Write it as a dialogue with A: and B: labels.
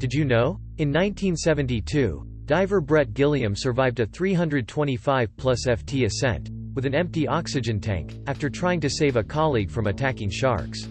A: Did you know? In 1972, diver Bret Gilliam survived a 325-plus FT ascent, with an empty oxygen tank, after trying to save a colleague from attacking sharks.